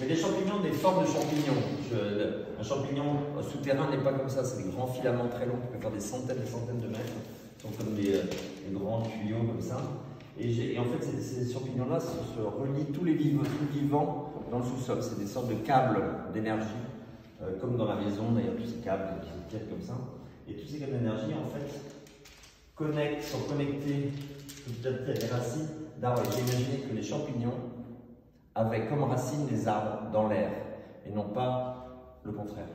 Mais les champignons, des formes de champignons. Un champignon souterrain n'est pas comme ça, c'est des grands filaments très longs qui peuvent faire des centaines et des centaines de mètres. Ils sont comme des, euh, des grands tuyaux comme ça. Et, en fait, ces, champignons-là se, relient tous les vivants, tout vivant dans le sous-sol. C'est des sortes de câbles d'énergie, euh, comme dans la maison, d'ailleurs, tous ces câbles qui se tirent comme ça. Et tous ces câbles d'énergie, en fait, connectent, sont connectés à des racines d'arbres. J'ai imaginé que les champignons avaient comme racines les arbres dans l'air, et non pas le contraire.